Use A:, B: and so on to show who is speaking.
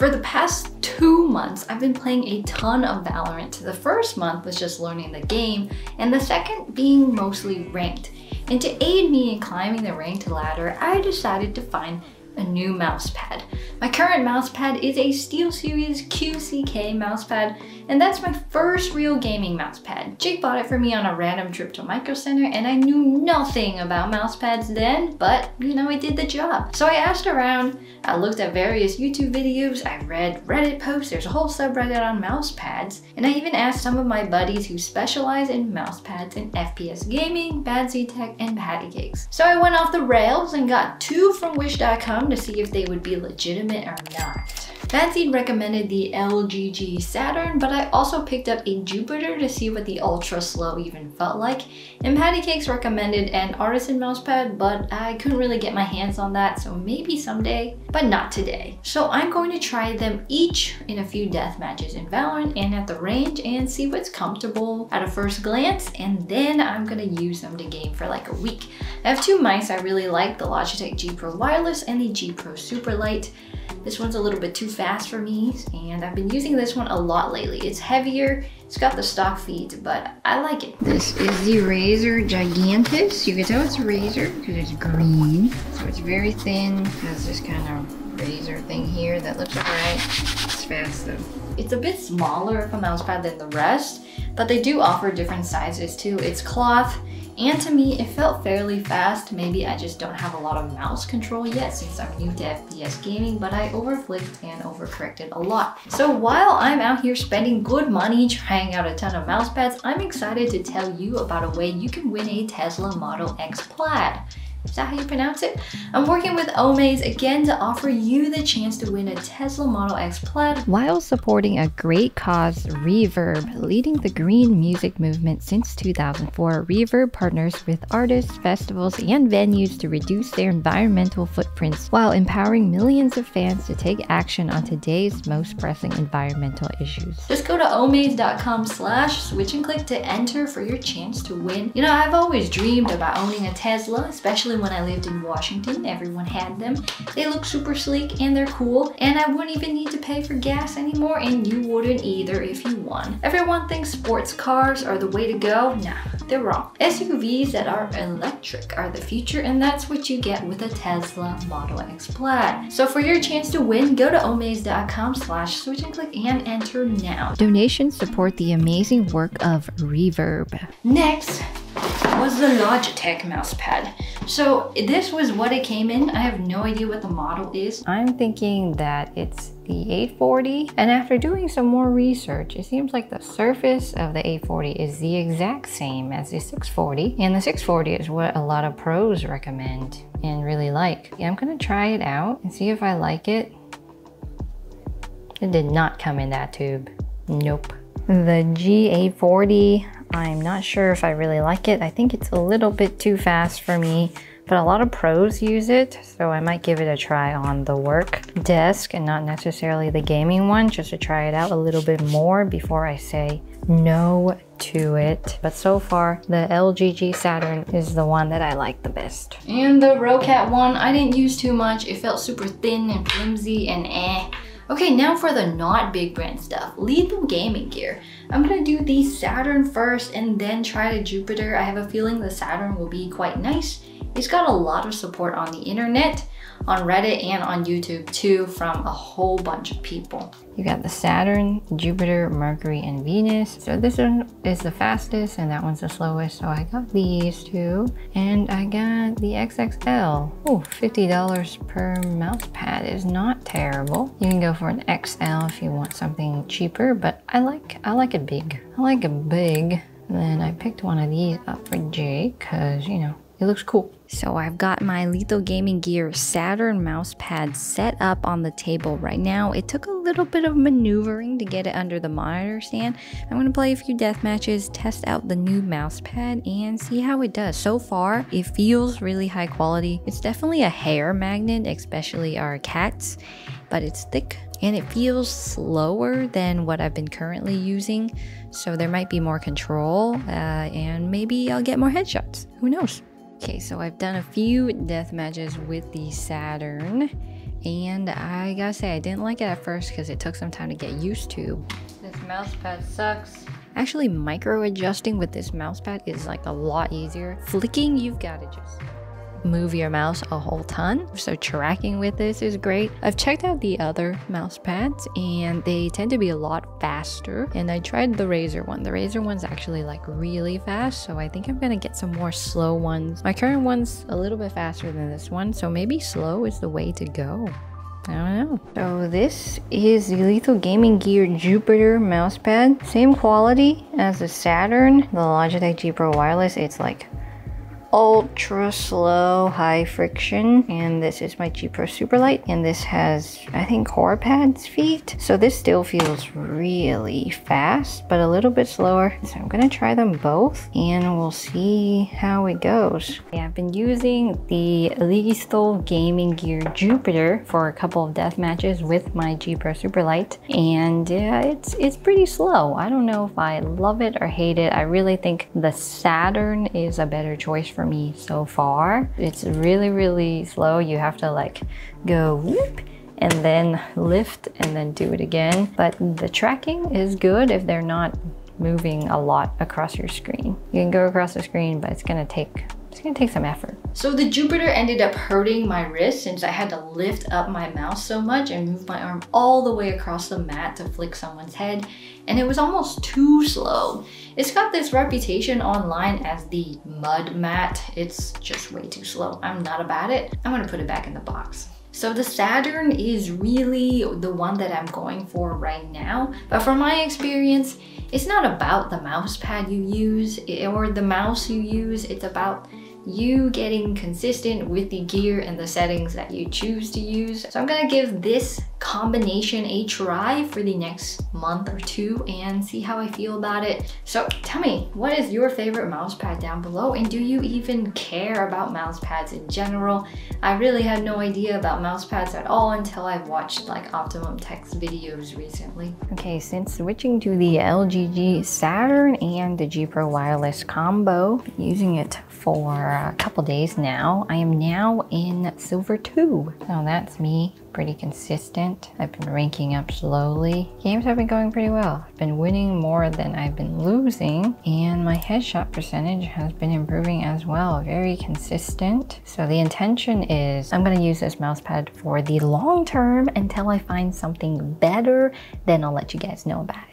A: For the past two months, I've been playing a ton of Valorant. The first month was just learning the game, and the second being mostly ranked. And to aid me in climbing the ranked ladder, I decided to find a new mouse pad. My current mouse pad is a SteelSeries QCK mouse pad, and that's my first real gaming mouse pad. Jake bought it for me on a random trip to Micro Center, and I knew nothing about mouse pads then, but you know, it did the job. So I asked around, I looked at various YouTube videos, I read Reddit posts, there's a whole subreddit on mouse pads, and I even asked some of my buddies who specialize in mouse pads in FPS gaming, Badseed Tech, and Patty Cakes. So I went off the rails and got two from Wish.com to see if they would be legitimate or not. Fancy recommended the LGG Saturn, but I also picked up a Jupiter to see what the ultra slow even felt like. And Patty Cakes recommended an Artisan mousepad, but I couldn't really get my hands on that, so maybe someday, but not today. So I'm going to try them each in a few death matches in Valorant and at the range and see what's comfortable at a first glance, and then I'm gonna use them to game for like a week. I have two mice I really like, the Logitech G Pro Wireless and the G Pro Superlight. This one's a little bit too fast for me and I've been using this one a lot lately. It's heavier, it's got the stock feet, but I like it. This is the Razer Gigantus. You can tell it's Razer because it's green. So it's very thin, has this kind of Razer thing here that looks alright. It's fast though. It's a bit smaller of a mouse pad than the rest, but they do offer different sizes too. It's cloth, and to me, it felt fairly fast. Maybe I just don't have a lot of mouse control yet since I'm new to FPS gaming, but I overflicked and overcorrected a lot. So while I'm out here spending good money trying out a ton of mouse pads, I'm excited to tell you about a way you can win a Tesla Model X Plaid. Is that how you pronounce it? I'm working with Omaze again to offer you the chance to win a Tesla Model X Plaid
B: while supporting a great cause, Reverb, leading the green music movement since 2004. Reverb partners with artists, festivals, and venues to reduce their environmental footprints while empowering millions of fans to take action on today's most pressing environmental issues.
A: Just go to omaze.com slash switch and click to enter for your chance to win. You know, I've always dreamed about owning a Tesla, especially especially when I lived in Washington. Everyone had them. They look super sleek and they're cool, and I wouldn't even need to pay for gas anymore, and you wouldn't either if you won. Everyone thinks sports cars are the way to go. Nah, they're wrong. SUVs that are electric are the future, and that's what you get with a Tesla Model X Plaid. So for your chance to win, go to omaze.com slash switch and click and enter now.
B: Donations support the amazing work of Reverb.
A: Next, was the Logitech mousepad. So this was what it came in. I have no idea what the model is.
B: I'm thinking that it's the 840 and after doing some more research it seems like the surface of the 840 is the exact same as the 640 and the 640 is what a lot of pros recommend and really like. I'm gonna try it out and see if I like it. It did not come in that tube. Nope. The G840 I'm not sure if I really like it. I think it's a little bit too fast for me, but a lot of pros use it, so I might give it a try on the work desk and not necessarily the gaming one, just to try it out a little bit more before I say no to it. But so far, the LGG Saturn is the one that I like the best.
A: And the Roccat one, I didn't use too much. It felt super thin and flimsy and eh. Okay, now for the not big brand stuff, lethal gaming gear. I'm gonna do the Saturn first and then try the Jupiter. I have a feeling the Saturn will be quite nice. It's got a lot of support on the internet on Reddit and on YouTube too from a whole bunch of people.
B: You got the Saturn, Jupiter, Mercury, and Venus. So this one is the fastest and that one's the slowest. So I got these two and I got the XXL. Oh, $50 per mouse pad is not terrible. You can go for an XL if you want something cheaper, but I like, I like it big. I like it big. Then I picked one of these up for Jake because, you know, it looks cool. So I've got my Lethal Gaming Gear Saturn mouse pad set up on the table right now. It took a little bit of maneuvering to get it under the monitor stand. I'm going to play a few death matches, test out the new mouse pad, and see how it does. So far, it feels really high quality. It's definitely a hair magnet, especially our cats, but it's thick and it feels slower than what I've been currently using. So there might be more control uh, and maybe I'll get more headshots. Who knows? Okay, so I've done a few death matches with the Saturn And I gotta say, I didn't like it at first because it took some time to get used to. This mouse pad sucks. Actually, micro adjusting with this mouse pad is like a lot easier. Flicking, you've gotta just move your mouse a whole ton. So tracking with this is great. I've checked out the other mouse pads and they tend to be a lot faster. And I tried the Razer one. The Razer one's actually like really fast. So I think I'm gonna get some more slow ones. My current one's a little bit faster than this one. So maybe slow is the way to go. I don't know. So this is the Lethal Gaming Gear Jupiter mousepad. Same quality as the Saturn, the Logitech G Pro Wireless. It's like ultra slow high friction and this is my G Pro Superlight and this has I think Corepad's feet. So this still feels really fast but a little bit slower. So I'm gonna try them both and we'll see how it goes. Yeah, I've been using the Lethal Gaming Gear Jupiter for a couple of death matches with my G Pro Superlight and yeah it's it's pretty slow. I don't know if I love it or hate it. I really think the Saturn is a better choice for for me so far. It's really, really slow. You have to like go whoop and then lift and then do it again. But the tracking is good if they're not moving a lot across your screen. You can go across the screen, but it's gonna take it's gonna take some effort.
A: So the Jupiter ended up hurting my wrist since I had to lift up my mouse so much and move my arm all the way across the mat to flick someone's head. And it was almost too slow. It's got this reputation online as the mud mat. It's just way too slow. I'm not about it. I'm gonna put it back in the box. So the Saturn is really the one that I'm going for right now. But from my experience, it's not about the mouse pad you use or the mouse you use. It's about you getting consistent with the gear and the settings that you choose to use. So I'm gonna give this combination a try for the next month or two and see how I feel about it. So tell me, what is your favorite mouse pad down below and do you even care about mouse pads in general? I really had no idea about mouse pads at all until I watched like Optimum Tech's videos recently.
B: Okay, since switching to the LGG Saturn and the G Pro Wireless combo, using it for a couple days now. I am now in Silver 2. So that's me pretty consistent. I've been ranking up slowly. Games have been going pretty well. I've been winning more than I've been losing and my headshot percentage has been improving as well. Very consistent. So the intention is I'm going to use this mousepad for the long term until I find something better. Then I'll let you guys know about it.